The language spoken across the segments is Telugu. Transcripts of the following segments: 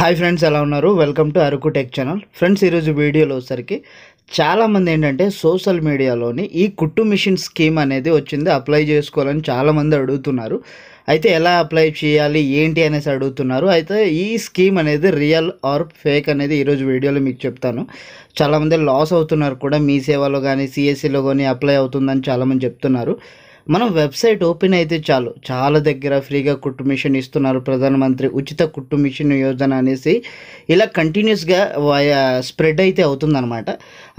హాయ్ ఫ్రెండ్స్ ఎలా ఉన్నారు? Welcome to Araku tech channel friends ఈరోజు వీడియోలో వచ్చరికి చాలామంది ఏంటంటే సోషల్ మీడియాలోని ఈ కుట్టు మిషన్ స్కీమ్ అనేది వచ్చింది. అప్లై చేసుకోవాలని చాలామంది అడుగుతున్నారు. అయితే ఎలా అప్లై చేయాలి? ఏంటి అనేసి అడుగుతున్నారు. అయితే ఈ స్కీమ్ అనేది రియల్ ఆర్ ఫేక్ అనేది ఈరోజు వీడియోలో మీకు చెప్తాను. చాలామంది లాస్ అవుతున్నారు కూడా. మీ సేవలో కానీ సిఎస్సిలో కానీ అప్లై అవుతుందని చాలామంది చెప్తున్నారు. మనం వెబ్సైట్ ఓపెన్ అయితే చాలు. చాలా దగ్గర ఫ్రీగా కుట్టు మిషన్ ఇస్తున్నారు ప్రధానమంత్రి. ఉచిత కుట్టు మిషన్ యోజన అనేసి ఇలా కంటిన్యూస్గా స్ప్రెడ్ అయితే అవుతుందన్నమాట.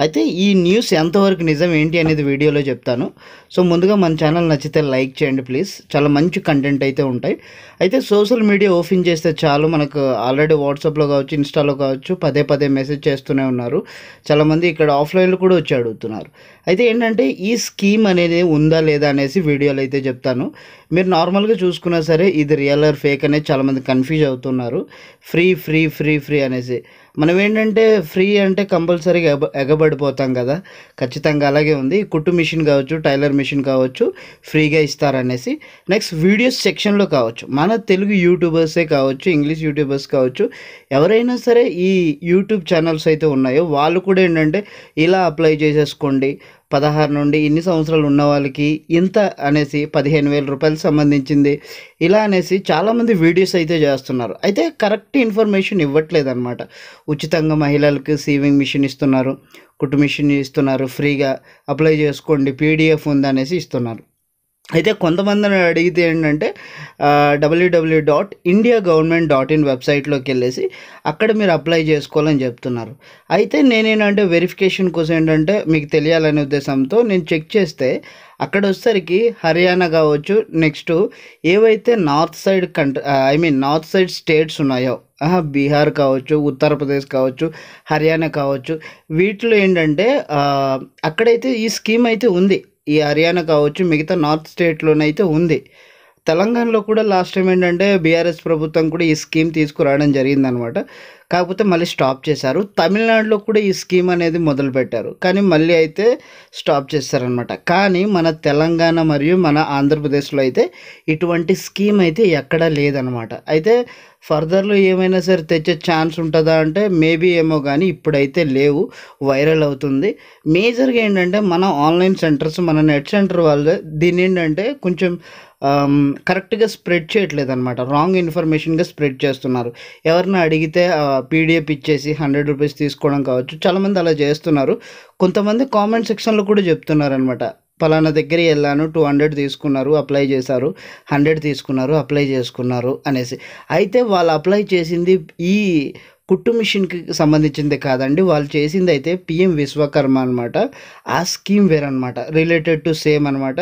అయితే ఈ న్యూస్ ఎంతవరకు నిజం ఏంటి అనేది వీడియోలో చెప్తాను. సో ముందుగా మన ఛానల్ నచ్చితే లైక్ చేయండి ప్లీజ్. చాలా మంచి కంటెంట్ అయితే ఉంటాయి. అయితే సోషల్ మీడియా ఓపెన్ చేస్తే చాలు మనకు ఆల్రెడీ వాట్సాప్లో కావచ్చు ఇన్స్టాలో కావచ్చు పదే పదే మెసేజ్ చేస్తూనే ఉన్నారు. చాలామంది ఇక్కడ ఆఫ్లైన్లో కూడా వచ్చి అడుగుతున్నారు. అయితే ఏంటంటే ఈ స్కీమ్ అనేది ఉందా లేదా అనేసి వీడియోలు అయితే చెప్తాను. మీరు నార్మల్గా చూసుకున్నా సరే ఇది రియల్ ఆర్ ఫేక్ అనేది చాలామంది కన్ఫ్యూజ్ అవుతున్నారు. ఫ్రీ ఫ్రీ ఫ్రీ ఫ్రీ అనేసి. మనం ఏంటంటే ఫ్రీ అంటే కంపల్సరీగా ఎగబడిపోతాం కదా. ఖచ్చితంగా అలాగే ఉంది. కుట్టు మిషన్ కావచ్చు టైలర్ మిషన్ కావచ్చు ఫ్రీగా ఇస్తారనేసి. నెక్స్ట్ వీడియోస్ సెక్షన్లో కావచ్చు. మన తెలుగు యూట్యూబర్సే కావచ్చు ఇంగ్లీష్ యూట్యూబర్స్ కావచ్చు ఎవరైనా సరే ఈ యూట్యూబ్ ఛానల్స్ అయితే ఉన్నాయో వాళ్ళు కూడా ఏంటంటే ఇలా అప్లై చేసేసుకోండి. పదహారు నుండి ఇన్ని సంవత్సరాలు ఉన్న వాళ్ళకి ఇంత అనేసి పదిహేను వేల రూపాయలు సంబంధించింది. ఇలా అనేసి చాలామంది వీడియోస్ అయితే చేస్తున్నారు. అయితే కరెక్ట్ ఇన్ఫర్మేషన్ ఇవ్వట్లేదు అనమాట ఉచితంగా మహిళలకు సీవింగ్ మిషన్ ఇస్తున్నారు. కుట్టు మిషన్ ఇస్తున్నారు. ఫ్రీగా అప్లై చేసుకోండి. పీడిఎఫ్ ఉందనేసి ఇస్తున్నారు. అయితే కొంతమందిని అడిగితే ఏంటంటే W W dot India government dot in వెబ్సైట్లోకి వెళ్ళేసి అక్కడ మీరు అప్లై చేసుకోవాలని చెప్తున్నారు. అయితే నేనేంటంటే వెరిఫికేషన్ కోసం ఏంటంటే మీకు తెలియాలనే ఉద్దేశంతో నేను చెక్ చేస్తే అక్కడ వచ్చేసరికి హర్యానా కావచ్చు నెక్స్ట్ ఏవైతే north side country I mean north side states ఉన్నాయో బీహార్ కావచ్చు ఉత్తరప్రదేశ్ కావచ్చు హర్యానా కావచ్చు వీటిలో ఏంటంటే అక్కడైతే ఈ స్కీమ్ అయితే ఉంది. ఈ హర్యానా కావచ్చు మిగతా నార్త్ స్టేట్లోనైతే ఉంది. తెలంగాణలో కూడా లాస్ట్ టైం ఏంటంటే బీఆర్ఎస్ ప్రభుత్వం కూడా ఈ స్కీమ్ తీసుకురావడం జరిగిందనమాట. కాకపోతే మళ్ళీ స్టాప్ చేశారు. తమిళనాడులో కూడా ఈ స్కీమ్ అనేది మొదలుపెట్టారు. కానీ మళ్ళీ అయితే స్టాప్ చేస్తారనమాట కానీ మన తెలంగాణ మరియు మన ఆంధ్రప్రదేశ్లో అయితే ఇటువంటి స్కీమ్ అయితే ఎక్కడా లేదనమాట అయితే ఫర్దర్లో ఏమైనా సరే తెచ్చే ఛాన్స్ ఉంటుందా అంటే మేబీ ఏమో కానీ ఇప్పుడైతే లేవు. వైరల్ అవుతుంది. మేజర్గా ఏంటంటే మన ఆన్లైన్ సెంటర్స్ మన నెట్ సెంటర్ వాళ్ళు దీని ఏంటంటే కొంచెం కరెక్ట్గా స్ప్రెడ్ చేయట్లేదు అనమాట రాంగ్ ఇన్ఫర్మేషన్గా స్ప్రెడ్ చేస్తున్నారు. ఎవరిని అడిగితే పీడిఎఫ్ ఇచ్చేసి హండ్రెడ్ రూపీస్ తీసుకోవడం కావచ్చు. చాలామంది అలా చేస్తున్నారు. కొంతమంది కామెంట్ సెక్షన్లో కూడా చెప్తున్నారు అనమాట పలానా దగ్గర వెళ్ళాను టూ హండ్రెడ్ తీసుకున్నారు అప్లై చేశారు. హండ్రెడ్ తీసుకున్నారు అప్లై చేసుకున్నారు అనేసి. అయితే వాళ్ళు అప్లై చేసింది ఈ కుట్టు మిషన్కి సంబంధించింది కాదండి. వాళ్ళు చేసింది అయితే పిఎం విశ్వకర్మ అనమాట ఆ స్కీమ్ వేర్ అనమాట రిలేటెడ్ టు సేమ్ అనమాట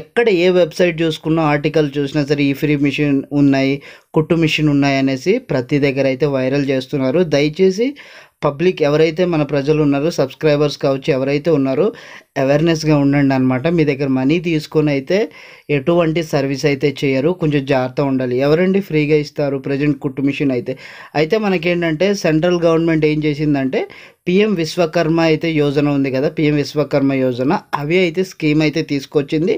ఎక్కడ ఏ వెబ్సైట్ చూసుకున్నా ఆర్టికల్ చూసినా సరే ఈ ఫ్రీ మిషన్ ఉన్నాయి కుట్టు మిషన్ ఉన్నాయి అనేసి ప్రతి దగ్గర అయితే వైరల్ చేస్తున్నారు. దయచేసి పబ్లిక్ ఎవరైతే మన ప్రజలు ఉన్నారో సబ్స్క్రైబర్స్ కావచ్చు ఎవరైతే ఉన్నారో అవేర్నెస్గా ఉండండి అనమాట మీ దగ్గర మనీ తీసుకొని అయితే ఎటువంటి సర్వీస్ అయితే చేయరు. కొంచెం జాగ్రత్త ఉండాలి. ఎవరండి ఫ్రీగా ఇస్తారు? ప్రజెంట్ కుట్టు మిషన్ అయితే. అయితే మనకేంటంటే సెంట్రల్ గవర్నమెంట్ ఏం చేసిందంటే పిఎం విశ్వకర్మ అయితే యోజన ఉంది కదా పిఎం విశ్వకర్మ యోజన. అవి అయితే స్కీమ్ అయితే తీసుకొచ్చింది.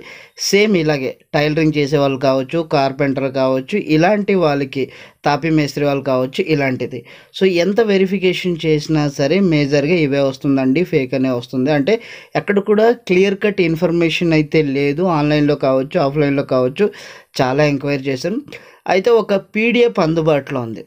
సేమ్ ఇలాగే టైలరింగ్ చేసే వాళ్ళు కావచ్చు కార్పెంటర్ కావచ్చు ఇలాంటి వాళ్ళకి తాపి మేస్త్రి వాళ్ళు కావచ్చు ఇలాంటిది. సో ఎంత వెరిఫికేషన్ చేసినా సరే మేజర్గా ఇవే వస్తుందండి ఫేక్ అనే వస్తుంది. అంటే ఎక్కడ కూడా క్లియర్ కట్ ఇన్ఫర్మేషన్ అయితే లేదు ఆన్లైన్లో కావచ్చు ఆఫ్లైన్లో కావచ్చు చాలా ఎంక్వైరీ చేశాను అయితే ఒక పీడిఎఫ్ అందుబాటులో ఉంది.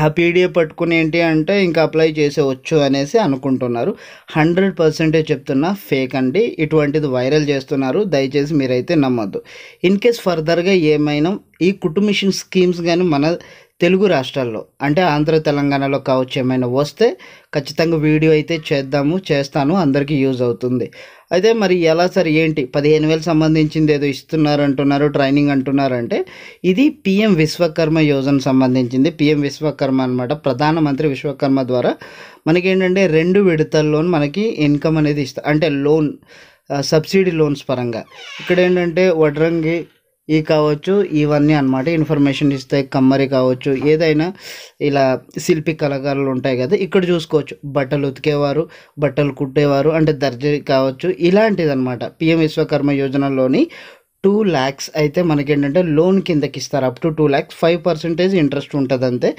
ఆ పీడిఎఫ్ పట్టుకుని ఏంటి అంటే ఇంకా అప్లై చేసేవచ్చు అనేసి అనుకుంటున్నారు. హండ్రెడ్ పర్సెంటేజ్ చెప్తున్నా ఫేక్ అండి. ఇటువంటిది వైరల్ చేస్తున్నారు. దయచేసి మీరైతే నమ్మద్దు. ఇన్ కేస్ ఫర్దర్గా ఏమైనా ఈ కుటుంబిషన్ స్కీమ్స్ కానీ మన తెలుగు రాష్ట్రాల్లో అంటే ఆంధ్ర తెలంగాణలో కావచ్చు ఏమైనా వస్తే ఖచ్చితంగా వీడియో అయితే చేద్దాము చేస్తాను అందరికీ యూజ్ అవుతుంది. అయితే మరి ఎలా సార్ ఏంటి? పదిహేను వేలు సంబంధించింది ఏదో ఇస్తున్నారు అంటున్నారు ట్రైనింగ్ అంటున్నారు అంటే ఇది పిఎం విశ్వకర్మ యోజన సంబంధించింది. పిఎం విశ్వకర్మ అనమాట ప్రధానమంత్రి విశ్వకర్మ ద్వారా మనకి ఏంటంటే రెండు విడతల్లోని మనకి ఇన్కమ్ అనేది ఇస్తా అంటే లోన్ సబ్సిడీ లోన్స్ పరంగా. ఇక్కడ ఏంటంటే వడ్రంగి ఈ కావచ్చు ఇవన్నీ అనమాట ఇన్ఫర్మేషన్ ఇస్తాయి కమ్మరి కావచ్చు ఏదైనా ఇలా శిల్పి కళాకారులు ఉంటాయి కదా ఇక్కడ చూసుకోవచ్చు. బట్టలు ఉతికేవారు బట్టలు కుట్టేవారు అంటే దర్జీ కావచ్చు ఇలాంటిది అనమాట పిఎం విశ్వకర్మ యోజనలోని టూ ల్యాక్స్ అయితే మనకి ఏంటంటే లోన్ కిందకి ఇస్తారు. Up to two lakhs five percentage interest ఉంటుంది అంతే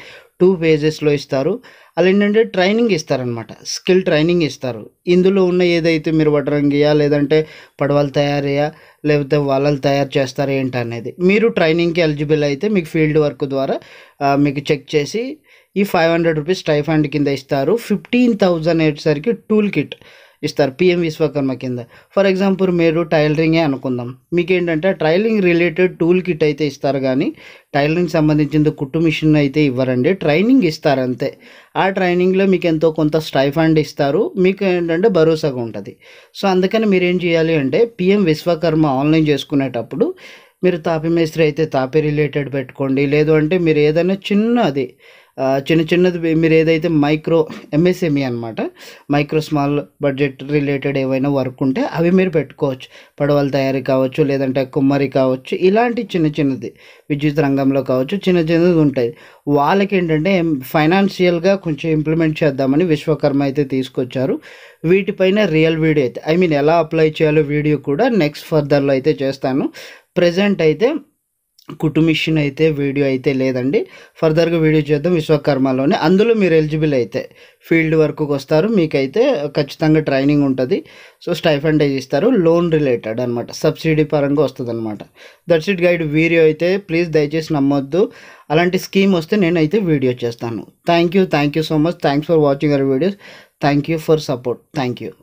టూ పేజెస్లో ఇస్తారు. అలా ఏంటంటే ట్రైనింగ్ ఇస్తారనమాట స్కిల్ ట్రైనింగ్ ఇస్తారు. ఇందులో ఉన్న ఏదైతే మీరు వడ్రంగియా లేదంటే పడవలు తయారయ్యా లేకపోతే వాళ్ళలు తయారు చేస్తారు ఏంటి అనేది. మీరు ట్రైనింగ్కి ఎలిజిబుల్ అయితే మీకు ఫీల్డ్ వర్క్ ద్వారా మీకు చెక్ చేసి ఈ ఫైవ్ హండ్రెడ్ రూపీస్ స్టైఫండ్ కింద ఇస్తారు. ఫిఫ్టీన్ థౌజండ్ అయ్యేసరికి టూల్ కిట్. ఇస్తారు పిఎం విశ్వకర్మ కింద. ఫర్ ఎగ్జాంపుల్ మీరు టైలరింగే అనుకుందాం. మీకు ఏంటంటే టైలరింగ్ రిలేటెడ్ టూల్ కిట్ అయితే ఇస్తారు కానీ టైలరింగ్ సంబంధించిన కుట్టు మిషన్ అయితే ఇవ్వరండి. ట్రైనింగ్ ఇస్తారు అంతే. ఆ ట్రైనింగ్లో మీకు ఎంతో కొంత స్టైఫండ్ ఇస్తారు. మీకు ఏంటంటే భరోసాగా ఉంటుంది. సో అందుకని మీరు ఏం చేయాలి అంటే పిఎం విశ్వకర్మ ఆన్లైన్ చేసుకునేటప్పుడు మీరు తాపి మేస్త్రి అయితే తాపి రిలేటెడ్ పెట్టుకోండి. లేదు అంటే మీరు ఏదైనా చిన్నది చిన్న చిన్నది మీరు ఏదైతే మైక్రో ఎంఎస్ఎంఈ అనమాట మైక్రో స్మాల్ బడ్జెట్ రిలేటెడ్ ఏవైనా వర్క్ ఉంటే అవి మీరు పెట్టుకోవచ్చు. పడవల తయారీ కావచ్చు లేదంటే కుమ్మరి కావచ్చు ఇలాంటి చిన్న చిన్నది విద్యుత్ రంగంలో కావచ్చు చిన్న చిన్నది ఉంటాయి. వాళ్ళకి ఏంటంటే ఫైనాన్షియల్గా కొంచెం ఇంప్లిమెంట్ చేద్దామని విశ్వకర్మ అయితే తీసుకొచ్చారు. వీటిపైన రియల్ వీడియో అయితే ఐ మీన్ ఎలా అప్లై చేయాలో వీడియో కూడా నెక్స్ట్ ఫర్దర్లో అయితే చేస్తాను. ప్రజెంట్ అయితే కుటుంబిషన్ అయితే వీడియో అయితే లేదండి. ఫర్దర్గా వీడియో చేద్దాం విశ్వకర్మలోనే. అందులో మీరు ఎలిజిబుల్ అయితే ఫీల్డ్ వర్క్కి వస్తారు. మీకైతే ఖచ్చితంగా ట్రైనింగ్ ఉంటుంది. సో స్టైఫండ్ ఇస్తారు. లోన్ రిలేటెడ్ అనమాట సబ్సిడీ పరంగా వస్తుంది అనమాట దట్స్ ఇట్ గైడ్ వీడియో అయితే. ప్లీజ్ దయచేసి నమ్మొద్దు. అలాంటి స్కీమ్ వస్తే నేనైతే వీడియో చేస్తాను. Thank you thank you so much. Thanks for watching our videos. Thank you for support. Thank you